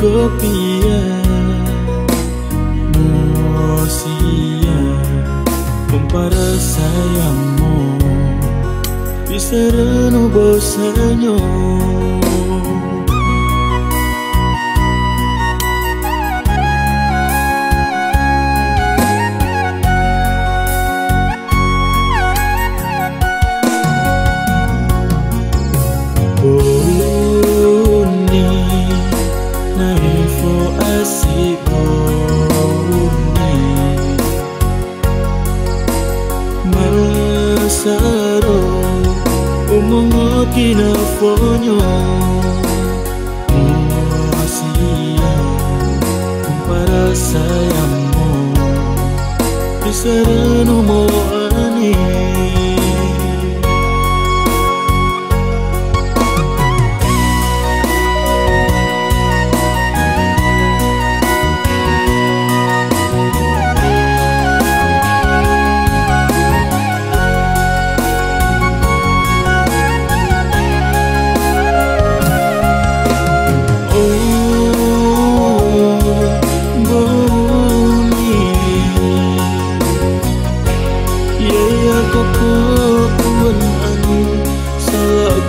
ko Mo siya sayang mo bosanyo passaram O mundo que não foi Masia Para sayangmu no serenu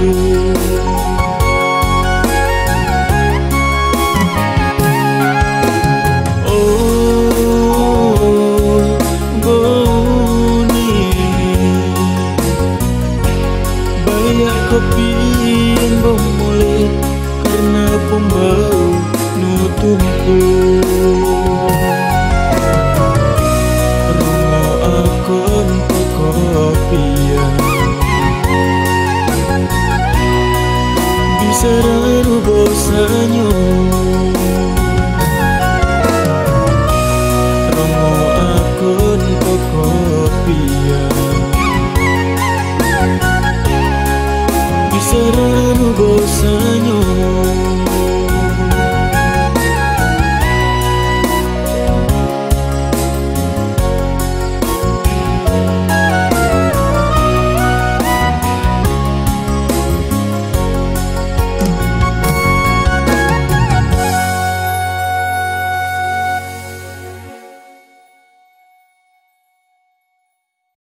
Oh Banyak kopi yang boleh karena pembau nutumpu Sararano go sanyo.